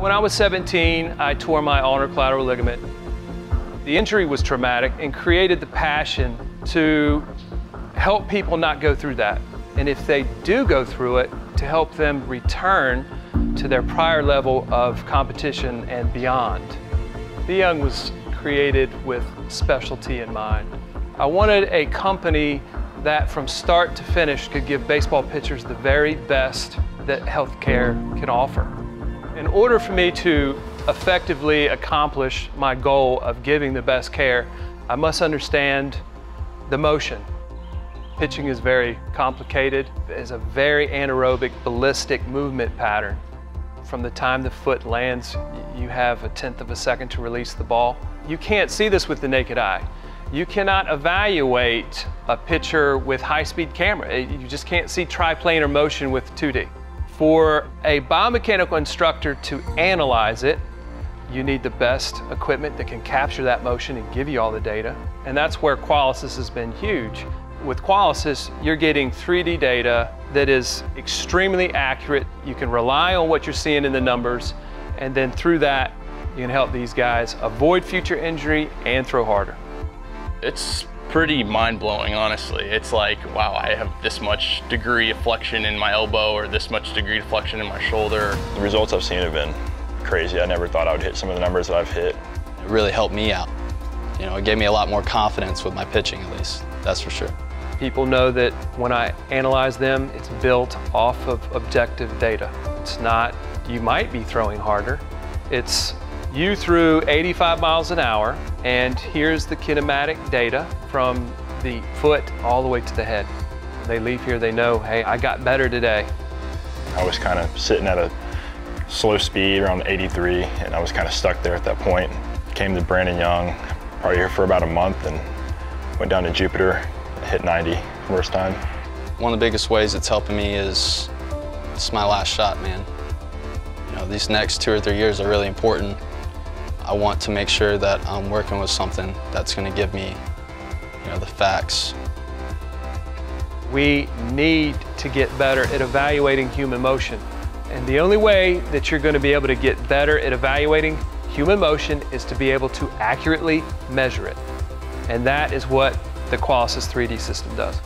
When I was 17, I tore my ulnar collateral ligament. The injury was traumatic and created the passion to help people not go through that. And if they do go through it, to help them return to their prior level of competition and beyond. BYoung was created with specialty in mind. I wanted a company that from start to finish could give baseball pitchers the very best that healthcare can offer. In order for me to effectively accomplish my goal of giving the best care, I must understand the motion. Pitching is very complicated. It's a very anaerobic, ballistic movement pattern. From the time the foot lands, you have a tenth of a second to release the ball. You can't see this with the naked eye. You cannot evaluate a pitcher with high-speed camera. You just can't see triplanar motion with 2D. For a biomechanical instructor to analyze it, you need the best equipment that can capture that motion and give you all the data. And that's where Qualisys has been huge. With Qualisys, you're getting 3D data that is extremely accurate. You can rely on what you're seeing in the numbers, and then through that, you can help these guys avoid future injury and throw harder. It's pretty mind-blowing, honestly. It's like, wow, I have this much degree of flexion in my elbow or this much degree of flexion in my shoulder. The results I've seen have been crazy. I never thought I would hit some of the numbers that I've hit. It really helped me out. You know, it gave me a lot more confidence with my pitching, at least, that's for sure. People know that when I analyze them, it's built off of objective data. It's not, you might be throwing harder. It's you threw 85 miles an hour, and here's the kinematic data from the foot all the way to the head. When they leave here, they know, hey, I got better today. I was kind of sitting at a slow speed around 83, and I was kind of stuck there at that point. Came to Brandon Young, probably here for about a month, and went down to Jupiter, hit 90 first time. One of the biggest ways it's helping me is it's my last shot, man. You know, these next two or three years are really important. I want to make sure that I'm working with something that's going to give me, you know, the facts. We need to get better at evaluating human motion. And the only way that you're going to be able to get better at evaluating human motion is to be able to accurately measure it. And that is what the Qualisys 3D system does.